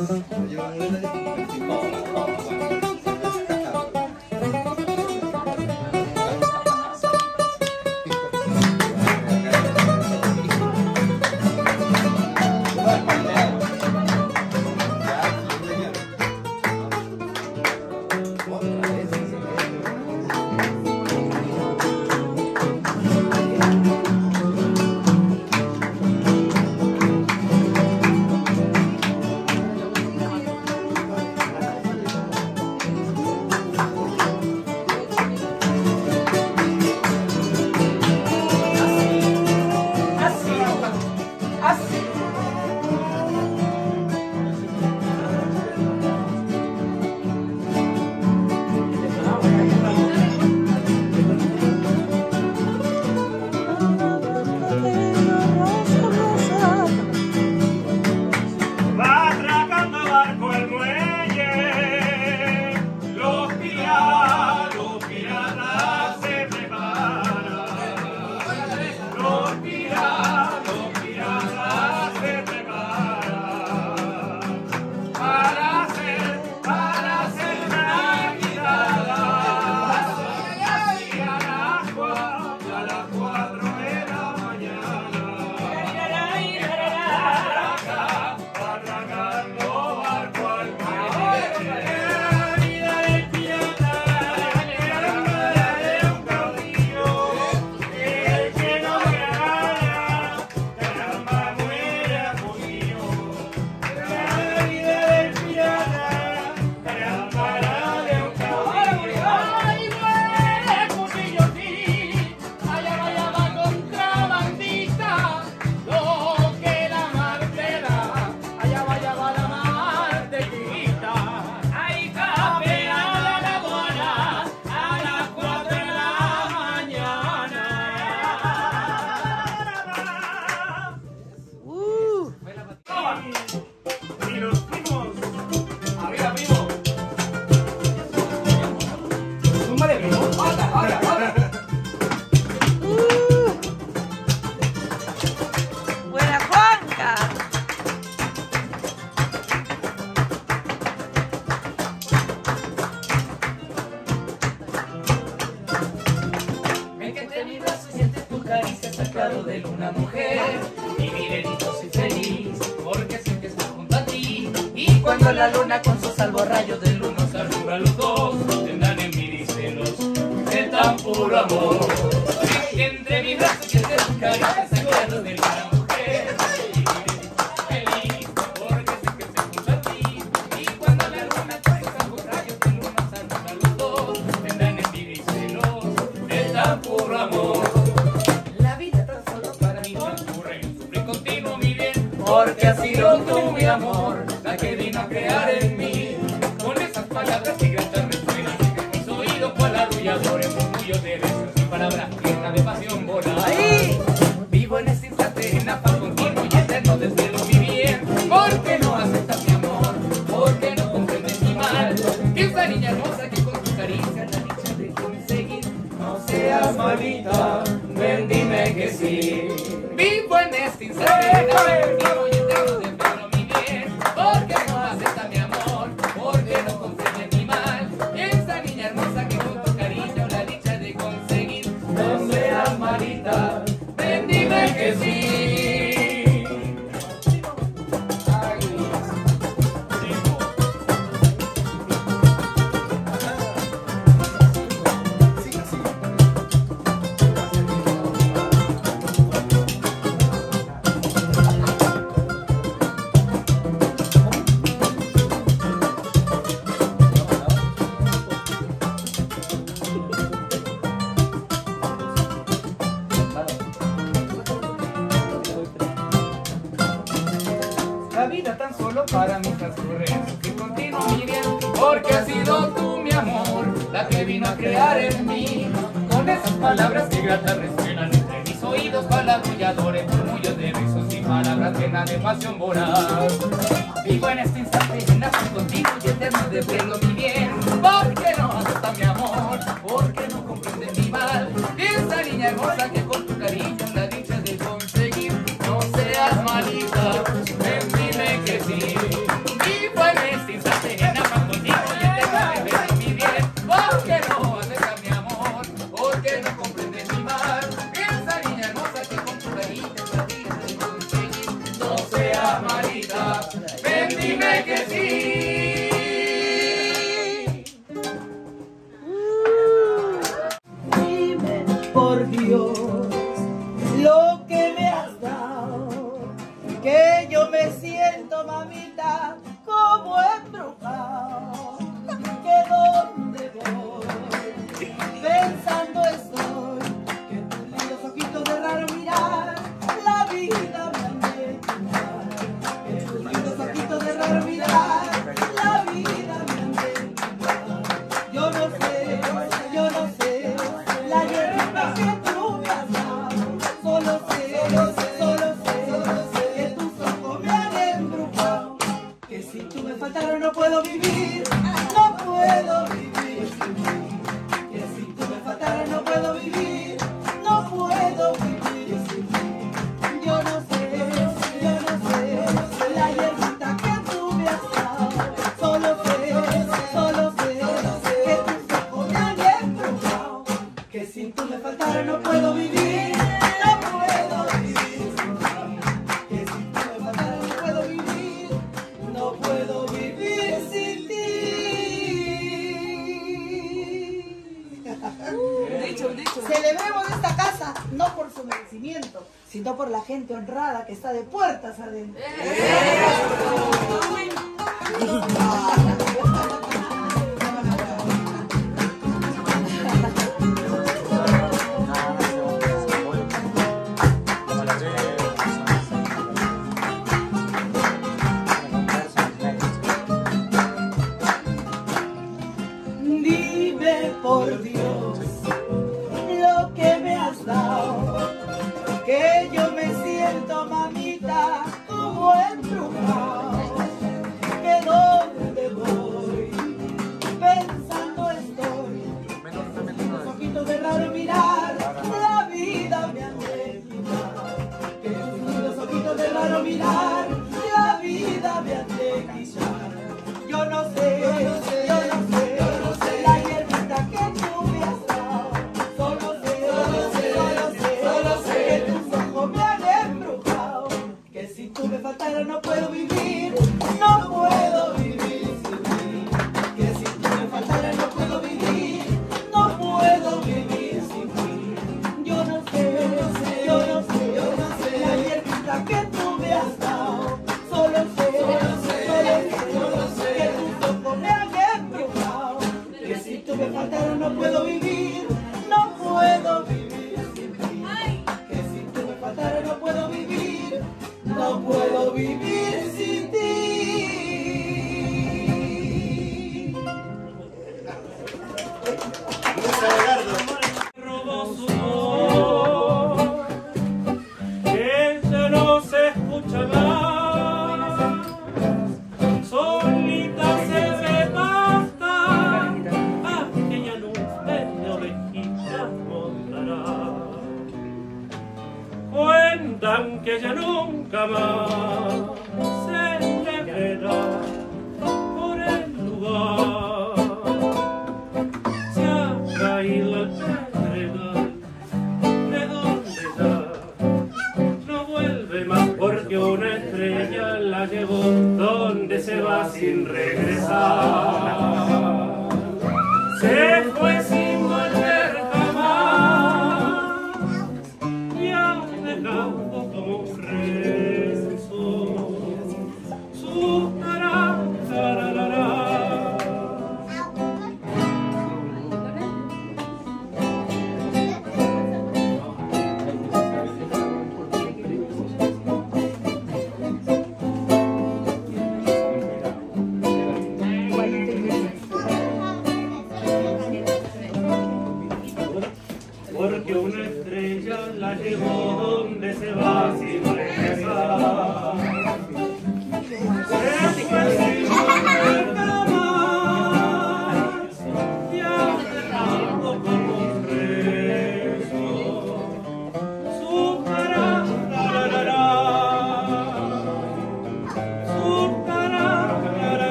我一般都那个我自点，我们夸奖。mamita, ven dime que sí. Vivo en esta inseguridad. You.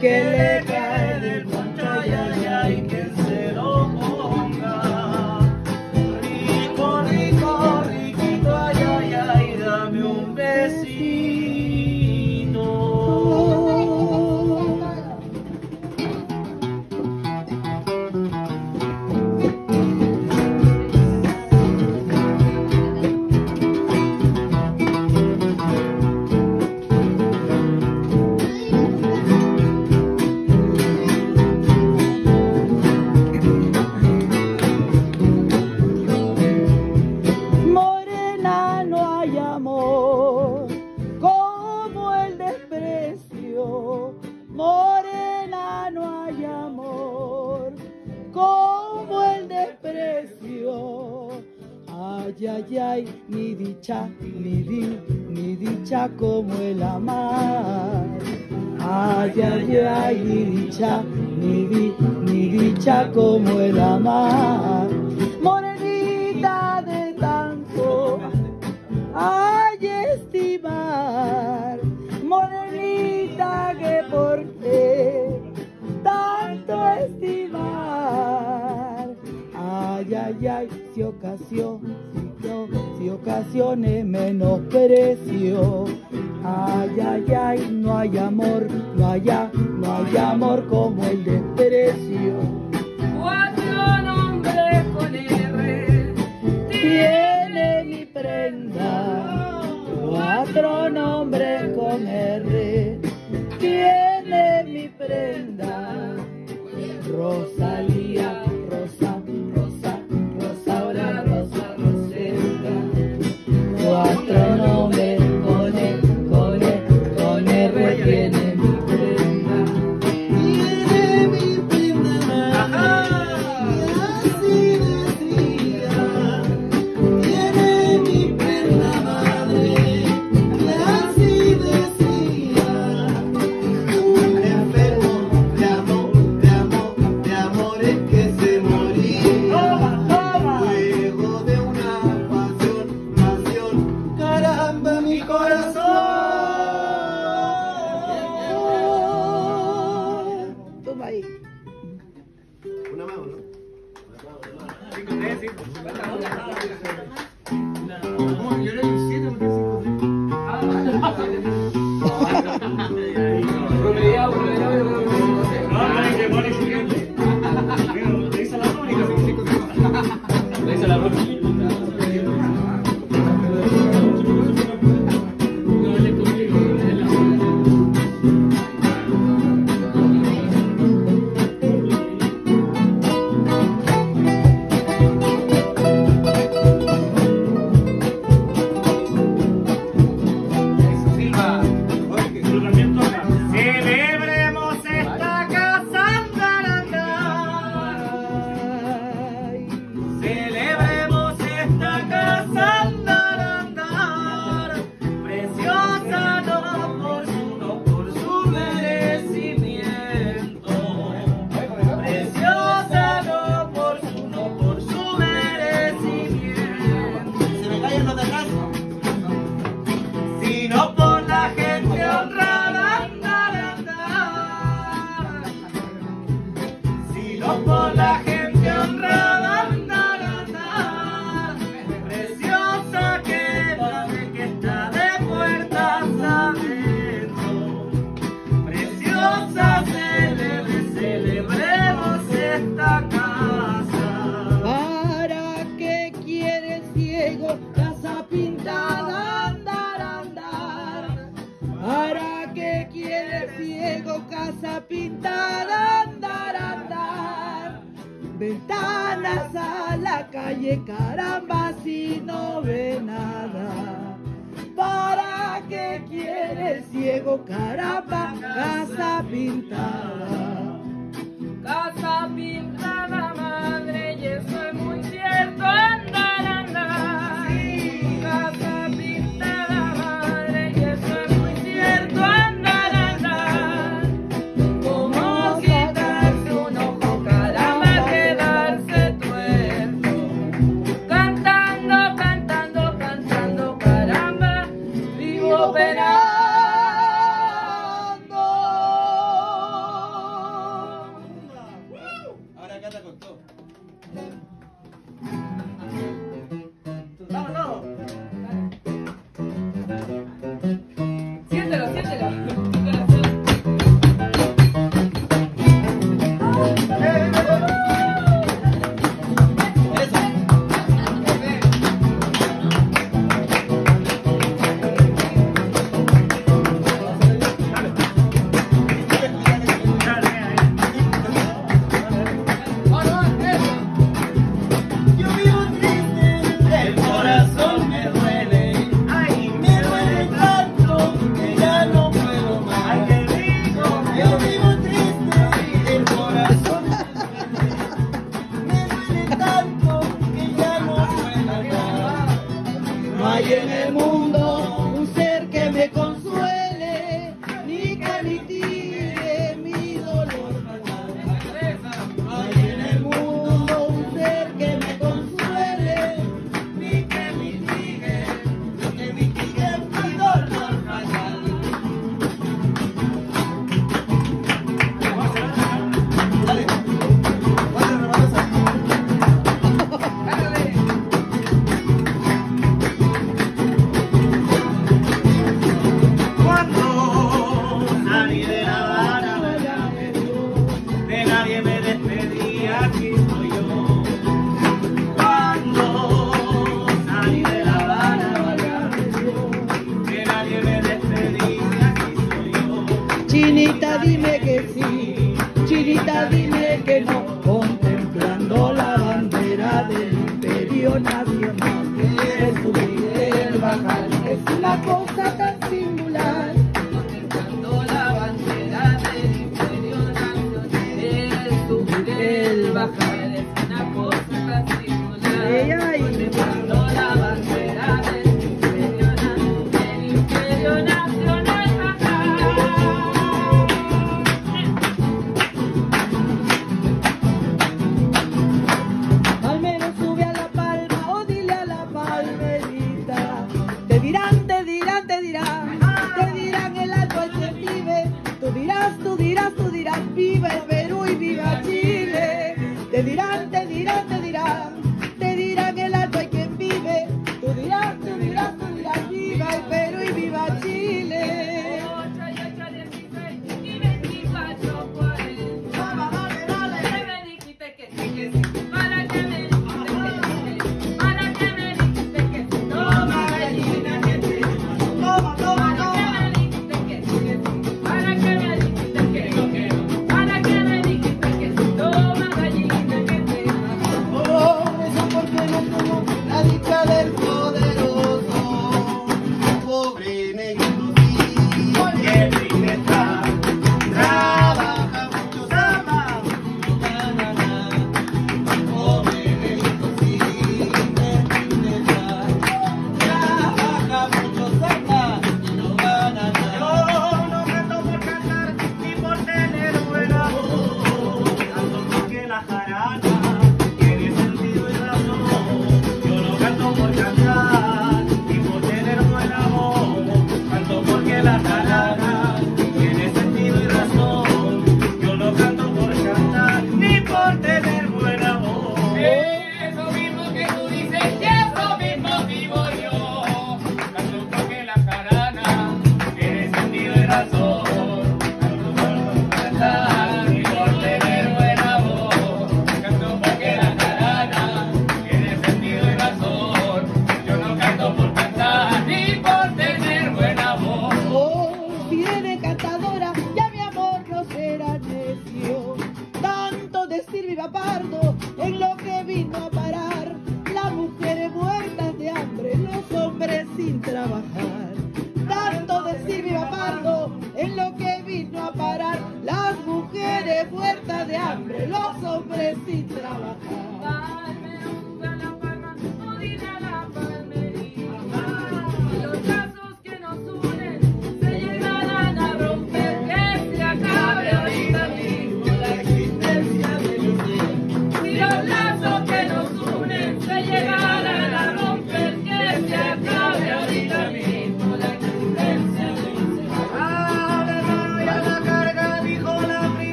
Que le canciones